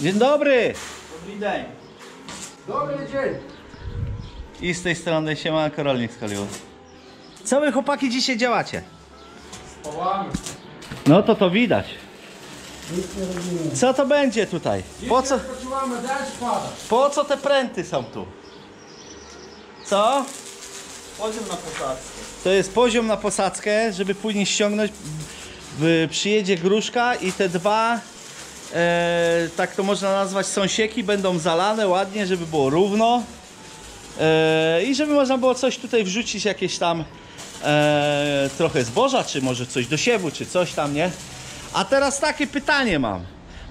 Dzień dobry! Dobry dzień. Dobry dzień. I z tej strony siema Karolnik z Hollywood. Co wy chłopaki dzisiaj działacie? Spałamy. No to to widać. Co to będzie tutaj? Po co, po co te pręty są tu? Co? Poziom na posadzkę. To jest poziom na posadzkę, żeby później ściągnąć. W- Przyjedzie gruszka i te dwa, e, tak to można nazwać, sąsieki będą zalane ładnie, żeby było równo. E, I żeby można było coś tutaj wrzucić, jakieś tam e, trochę zboża, czy może coś do siewu, czy coś tam, nie? A teraz takie pytanie mam,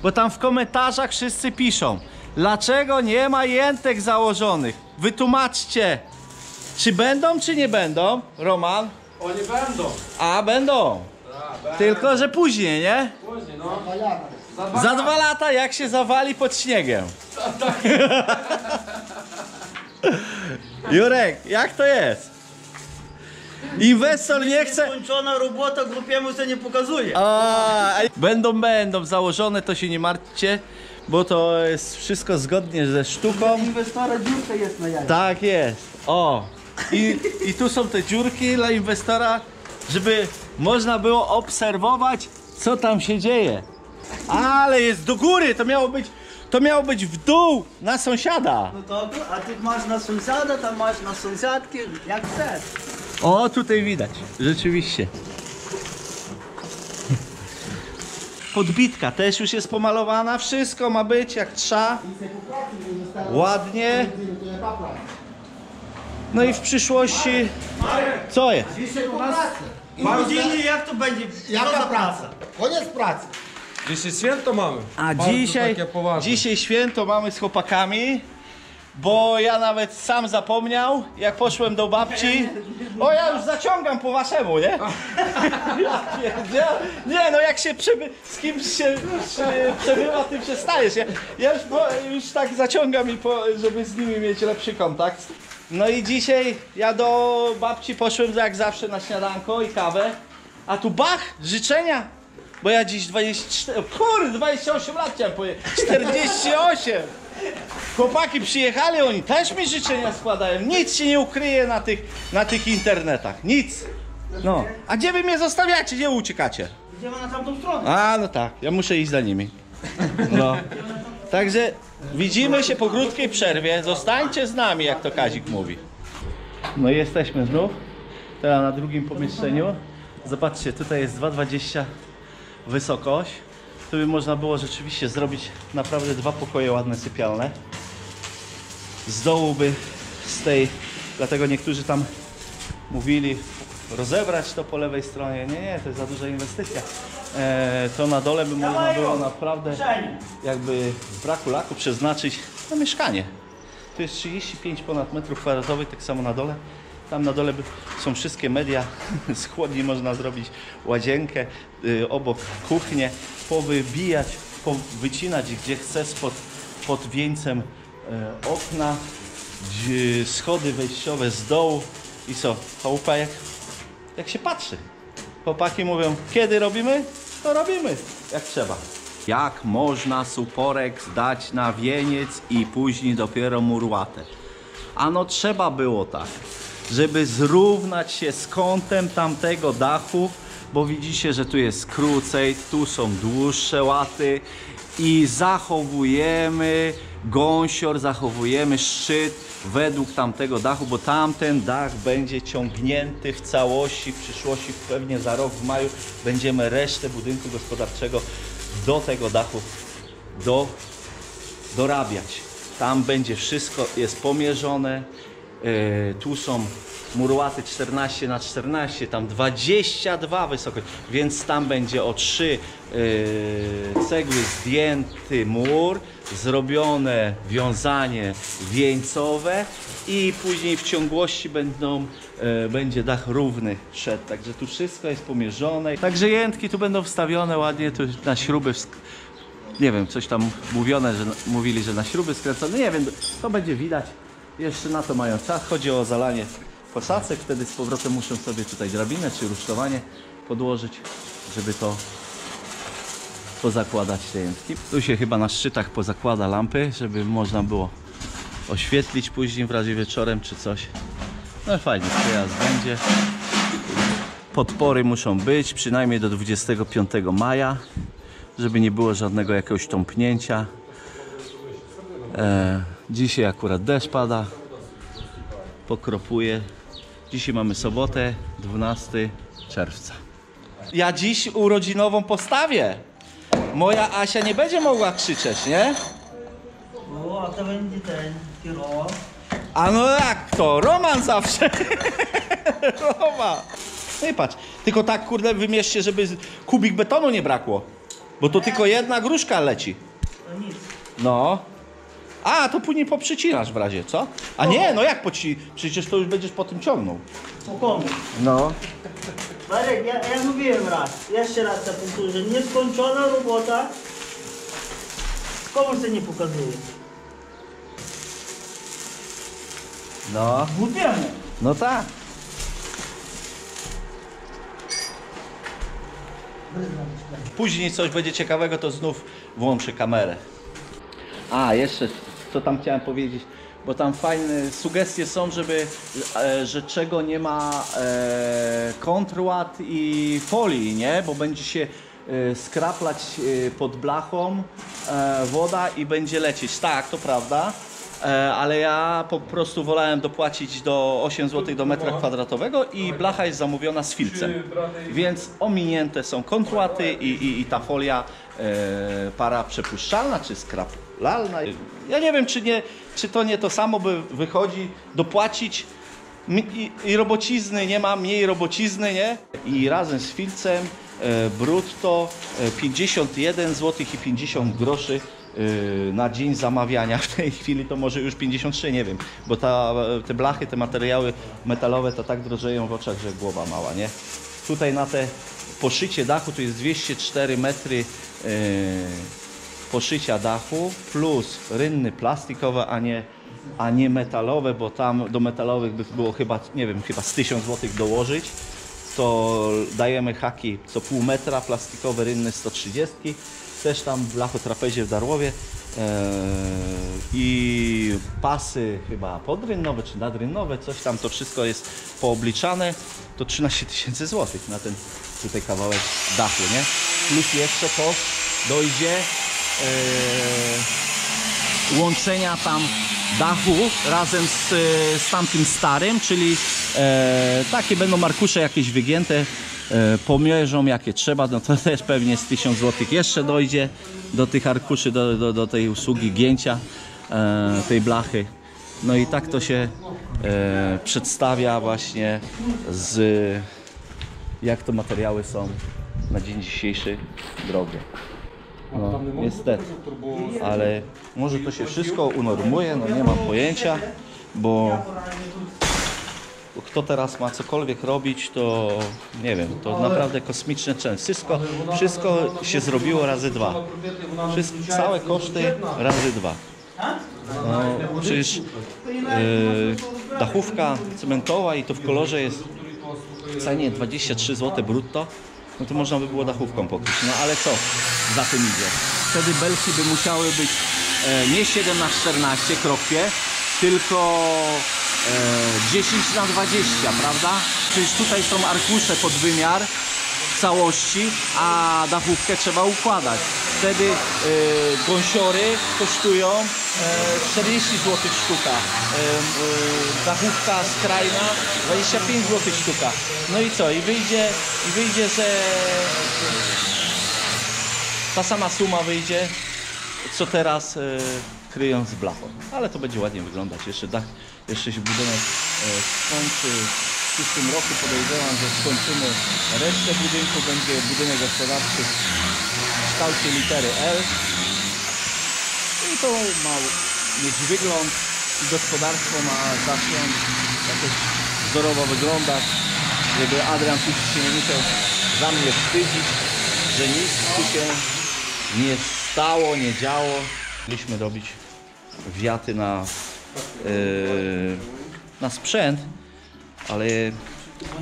bo tam w komentarzach wszyscy piszą, dlaczego nie ma jętek założonych? Wytłumaczcie, czy będą, czy nie będą, Roman? Oni będą. A, będą. Tylko, że później, nie? Później, no. Za dwa Za dwa lata, jak się zawali pod śniegiem. Jurek, jak to jest? Inwestor nie chce... Skończona robota grupiemu się nie pokazuje. A, będą, będą założone, to się nie martwcie, bo to jest wszystko zgodnie ze sztuką. Inwestora dziurka jest na jajach. Tak jest. O. I, I tu są te dziurki dla inwestora, żeby można było obserwować, co tam się dzieje. Ale jest do góry, to miało być, to miało być w dół na sąsiada. No to, a ty masz na sąsiada, tam masz na sąsiadki, jak chcesz. O, tutaj widać, rzeczywiście. Podbitka też już jest pomalowana, wszystko ma być jak trzeba. Ładnie. No i w przyszłości. Co jest? Dzisiaj u nas... Godziny jak to będzie? Jaka praca? Koniec pracy. Dzisiaj święto mamy. A Bardzo dzisiaj, takie poważne. dzisiaj święto mamy z chłopakami, bo ja nawet sam zapomniał, jak poszłem do babci. O, ja już zaciągam po waszemu, nie? Ja pierdzielę. Nie, no jak się przeby, z kimś się, przebywa, tym się stajesz. Ja, ja już, po, już tak zaciągam, i po, żeby z nimi mieć lepszy kontakt. No i dzisiaj ja do babci poszłem jak zawsze na śniadanko i kawę. A tu bach, życzenia. Bo ja dziś 24, kurde, 28 lat chciałem powiedzieć, 48. Chłopaki przyjechali, oni też mi życzenia składają. Nic się nie ukryje na tych, na tych internetach, nic. No, a gdzie wy mnie zostawiacie, gdzie uciekacie? Idziemy na tamtą stronę. A, no tak, ja muszę iść za nimi. No. Także widzimy się po krótkiej przerwie. Zostańcie z nami, jak to Kazik mówi. No i jesteśmy znów. Teraz na drugim pomieszczeniu. Zobaczcie, tutaj jest 2,20 wysokość. Tu by można było rzeczywiście zrobić naprawdę dwa pokoje ładne sypialne. Z dołu by z tej, dlatego niektórzy tam mówili rozebrać to po lewej stronie. Nie, nie, to jest za duża inwestycja. E, to na dole by można było naprawdę jakby w braku laku przeznaczyć na mieszkanie. Tu jest 35 ponad metrów kwadratowych, tak samo na dole. Tam na dole są wszystkie media, z chłodni można zrobić łazienkę, y, obok kuchnię, powybijać, wycinać gdzie chce spod, pod wieńcem e, okna, schody wejściowe z dołu i co, chałupa jak, jak się patrzy. Chłopaki mówią, kiedy robimy, to robimy, jak trzeba. Jak można suporek zdać na wieniec i później dopiero murłatę? Ano trzeba było tak, żeby zrównać się z kątem tamtego dachu, bo widzicie, że tu jest krócej, tu są dłuższe łaty i zachowujemy gąsior, zachowujemy szczyt według tamtego dachu, bo tamten dach będzie ciągnięty w całości w przyszłości, pewnie za rok w maju będziemy resztę budynku gospodarczego do tego dachu do dorabiać. Tam będzie wszystko, jest pomierzone. E, tu są murłaty 14 na 14, tam 22 wysokość, więc tam będzie o 3 e, cegły zdjęty mur, zrobione wiązanie wieńcowe i później w ciągłości będą, e, będzie dach równy szedł. Także tu wszystko jest pomierzone. Także jętki tu będą wstawione ładnie tu na śruby nie wiem, coś tam mówione, że mówili, że na śruby skręcone. Nie wiem, to będzie widać. Jeszcze na to mają czas. Chodzi o zalanie posadzek. Wtedy z powrotem muszą sobie tutaj drabinę czy rusztowanie podłożyć, żeby to pozakładać te jętki. Tu się chyba na szczytach pozakłada lampy, żeby można było oświetlić później w razie wieczorem czy coś. No fajnie, przejazd będzie. Podpory muszą być przynajmniej do 25 maja, żeby nie było żadnego jakiegoś tąpnięcia. E, dzisiaj akurat deszcz pada, pokropuje. Dzisiaj mamy sobotę, 12 czerwca. Ja dziś urodzinową postawię. Moja Asia nie będzie mogła krzyczeć, nie? O, a to będzie ten kierował. A no jak to? Roman zawsze. Roman. No i patrz, tylko tak kurde wymierzcie, żeby kubik betonu nie brakło. Bo to tylko jedna gruszka leci. To nic. No. A, to później poprzycinasz w razie, co? A nie, no jak poci... Przecież to już będziesz po tym ciągnął. Po komu? No. Marek, ja, ja mówiłem raz, jeszcze raz to powtórzę, nieskończona robota komu się nie pokazuje? No. Głupiemu. No tak. Później coś będzie ciekawego, to znów włączę kamerę. A, jeszcze co tam chciałem powiedzieć, bo tam fajne sugestie są, żeby, e, że czego nie ma e, kontrład i folii, nie? Bo będzie się e, skraplać e, pod blachą woda i będzie lecieć. Tak, to prawda. Ale ja po prostu wolałem dopłacić do 8 zł do metra kwadratowego i blacha jest zamówiona z filcem. Więc ominięte są kontłaty i, i, i ta folia para przepuszczalna czy skraplalna. Ja nie wiem, czy, nie, czy to nie to samo by wychodzi, dopłacić i, i robocizny, nie ma mniej robocizny, nie? I razem z filcem e, brutto e, 51 zł i 50 groszy e, na dzień zamawiania. W tej chwili to może już 53, nie wiem, bo ta, te blachy, te materiały metalowe to tak drożeją w oczach, że głowa mała, nie? Tutaj na te poszycie dachu to jest 204 metry e, poszycia dachu plus rynny plastikowe, a nie, a nie metalowe, bo tam do metalowych by było chyba, nie wiem, chyba z 1000 zł dołożyć. To dajemy haki co pół metra, plastikowe rynny 130. Też tam blachotrapezie w Darłowie. Eee, I pasy chyba podrynnowe czy nadrynnowe, coś tam, to wszystko jest poobliczane. To 13 tysięcy złotych na ten tutaj kawałek dachu, nie? Plus jeszcze to dojdzie e, łączenia tam dachu razem z, e, z tamtym starym, czyli e, takie będą markusze jakieś wygięte, e, pomierzą jakie trzeba, no to też pewnie z 1000 zł jeszcze dojdzie do tych arkuszy, do, do, do tej usługi gięcia e, tej blachy. No i tak to się e, przedstawia właśnie z jak to materiały są na dzień dzisiejszy drogie. No, niestety. Ale może to się wszystko unormuje, no nie mam pojęcia, bo kto teraz ma cokolwiek robić, to nie wiem, to naprawdę kosmiczne ceny. Wszystko, wszystko się zrobiło razy dwa. Wszystko, całe koszty razy dwa. No, przecież e, dachówka cementowa i to w kolorze jest w cenie 23 zł brutto, no to można by było dachówką pokryć. No ale co za tym idzie? Wtedy belki by musiały być e, nie 7 na 14 kropkie, tylko e, 10 na 20, prawda? Przecież tutaj są arkusze pod wymiar całości, a dachówkę trzeba układać. Wtedy e, gąsiory kosztują e, 40 zł sztuka, e, e, dachówka skrajna 25 zł sztuka. No i co? I wyjdzie, i wyjdzie, że ta sama suma wyjdzie, co teraz e, kryjąc blachą. Ale to będzie ładnie wyglądać. Jeszcze dach, jeszcze się budynek e, skończy. Przyszłym roku podejrzewam, że skończymy resztę budynku. Będzie budynek gospodarczy w kształcie litery L. I to ma mieć wygląd i gospodarstwo ma zacząć jakoś wzorowo wyglądać, żeby Adrian tu się nie musiał za mnie wstydzić, że nic tu się nie stało, nie działo. Mieliśmy robić wiaty na, yy, na sprzęt, ale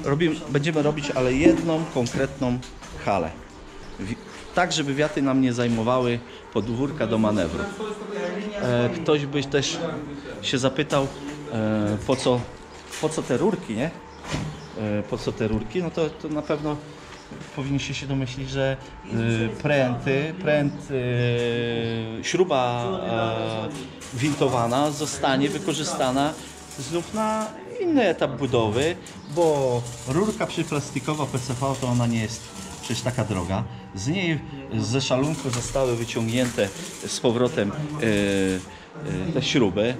robimy, będziemy robić ale jedną konkretną halę. Tak żeby wiaty nam nie zajmowały podwórka do manewru. E, ktoś by też się zapytał, e, po, co, po co te rurki, nie? E, po co te rurki? No to, to na pewno powinniście się domyślić, że pręty, pręt, śruba wintowana zostanie wykorzystana znów na inny etap budowy, bo rurka przyplastikowa PCV to ona nie jest przecież taka droga. Z niej ze szalunku zostały wyciągnięte z powrotem y, y, te śruby,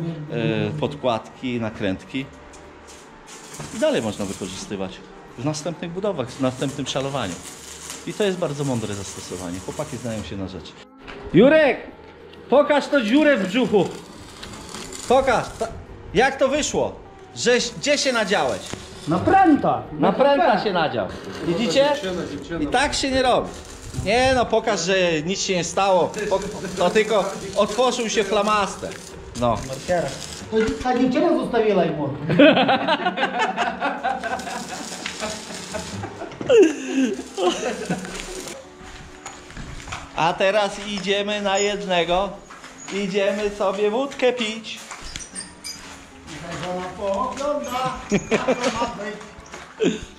y, podkładki, nakrętki i dalej można wykorzystywać w następnych budowach, w następnym szalowaniu. I to jest bardzo mądre zastosowanie. Chłopaki znają się na rzeczy. Jurek! Pokaż to dziurę w brzuchu! Pokaż! Ta, jak to wyszło? Żeś, gdzie się nadziałeś? Na pręta. Na pręta się nadział. Widzicie? I tak się nie robi. Nie no, pokaż, że nic się nie stało. Po- To tylko otworzył się flamaster. No. To Ta dziewczyna zostawiła йому. A teraz idziemy na jednego. Idziemy sobie wódkę pić. Żona poogląda, jak to ma być.